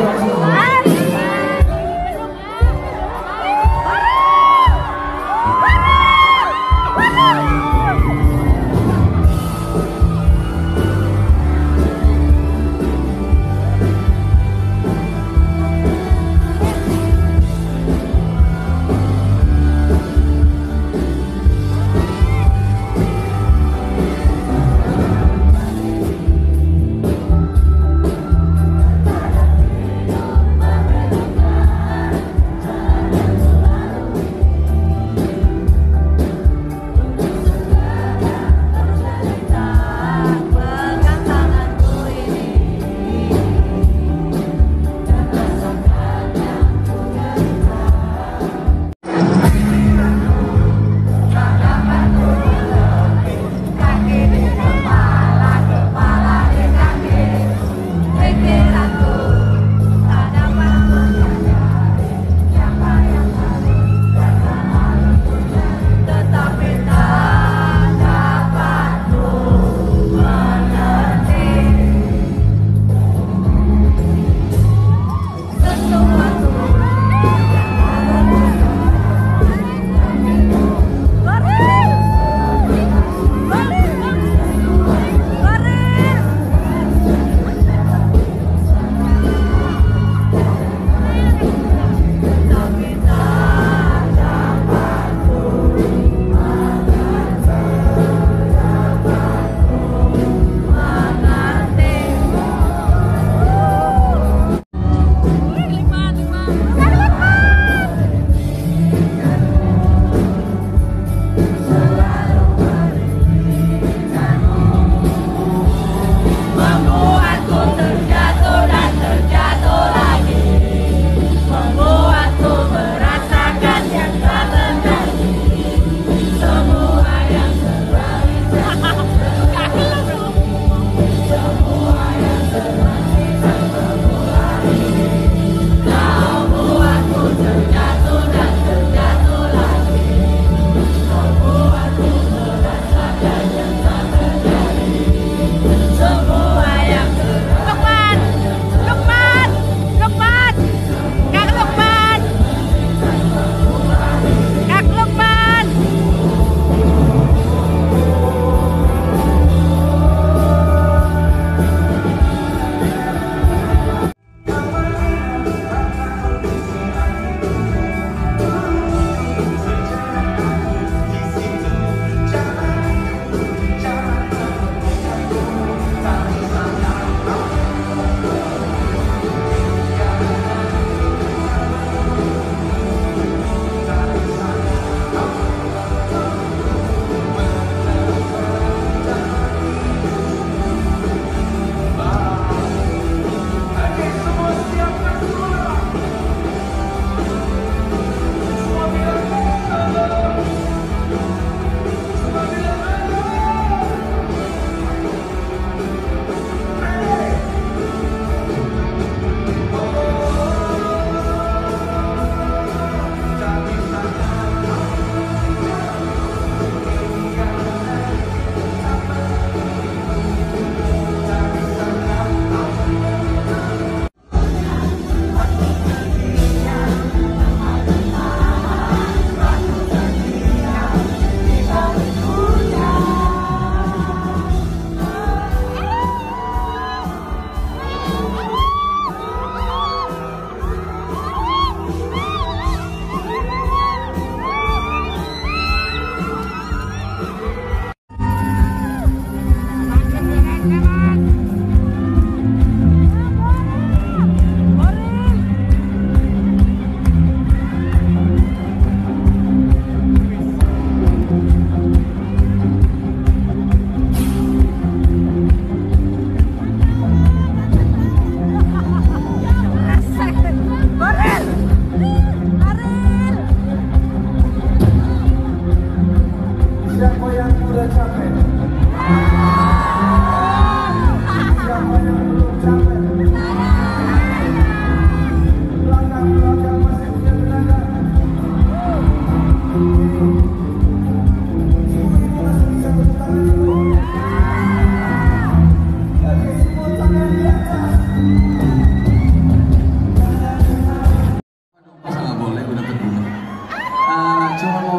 lompat satu Mungkin aku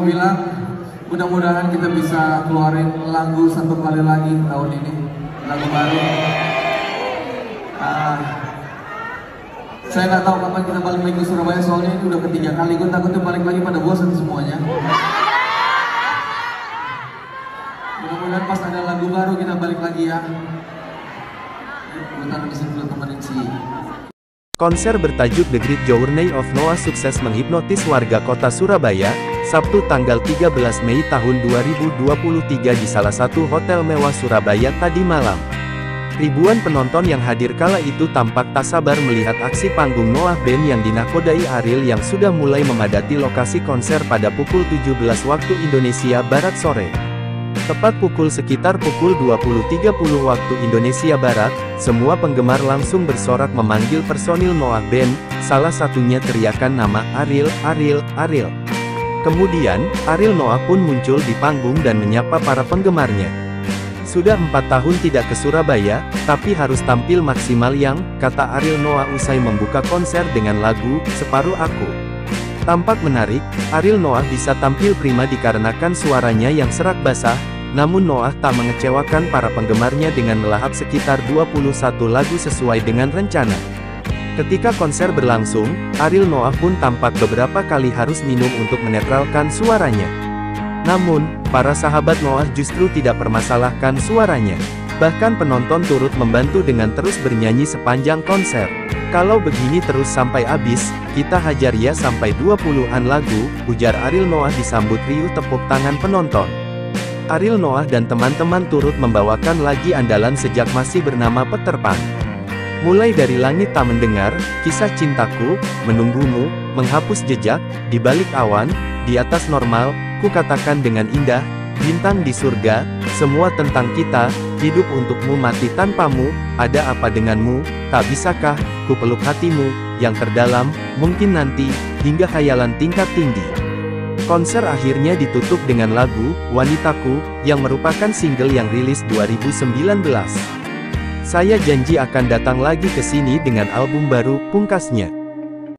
mau bilang, mudah-mudahan kita bisa keluarin lagu satu kali lagi tahun ini, lagu baru. Uh, saya nggak tahu kapan kita balik lagi ke Surabaya soalnya ini udah ketiga kali. Gue takutnya balik lagi pada bosan semuanya. Mudah-mudahan pas ada lagu baru kita balik lagi ya. Di sini dulu temenin si Konser bertajuk The Great Journey of Noah sukses menghipnotis warga kota Surabaya, Sabtu tanggal 13 Mei tahun 2023 di salah satu hotel mewah Surabaya tadi malam. Ribuan penonton yang hadir kala itu tampak tak sabar melihat aksi panggung Noah Band yang dinakodai Ariel yang sudah mulai memadati lokasi konser pada pukul 17 waktu Indonesia Barat sore. Tepat pukul sekitar pukul 20.30 waktu Indonesia Barat, semua penggemar langsung bersorak memanggil personil Noah Band, salah satunya teriakan nama Ariel, Ariel, Ariel. Kemudian, Ariel Noah pun muncul di panggung dan menyapa para penggemarnya. Sudah empat tahun tidak ke Surabaya, tapi harus tampil maksimal yang, kata Ariel Noah usai membuka konser dengan lagu, Separuh Aku. Tampak menarik, Ariel Noah bisa tampil prima dikarenakan suaranya yang serak basah, namun Noah tak mengecewakan para penggemarnya dengan melahap sekitar 21 lagu sesuai dengan rencana. Ketika konser berlangsung, Ariel Noah pun tampak beberapa kali harus minum untuk menetralkan suaranya. Namun, para sahabat Noah justru tidak permasalahkan suaranya. Bahkan penonton turut membantu dengan terus bernyanyi sepanjang konser. Kalau begini terus sampai habis, kita hajar ya sampai 20-an lagu, ujar Ariel Noah disambut riuh tepuk tangan penonton. Ariel Noah dan teman-teman turut membawakan lagi andalan sejak masih bernama Peter Pan. Mulai dari langit tak mendengar, kisah cintaku, menunggumu, menghapus jejak, di balik awan, di atas normal, ku katakan dengan indah, bintang di surga, semua tentang kita, hidup untukmu mati tanpamu, ada apa denganmu, tak bisakah, ku peluk hatimu, yang terdalam, mungkin nanti, hingga khayalan tingkat tinggi. Konser akhirnya ditutup dengan lagu, Wanitaku, yang merupakan single yang rilis 2019. Saya janji akan datang lagi ke sini dengan album baru, pungkasnya.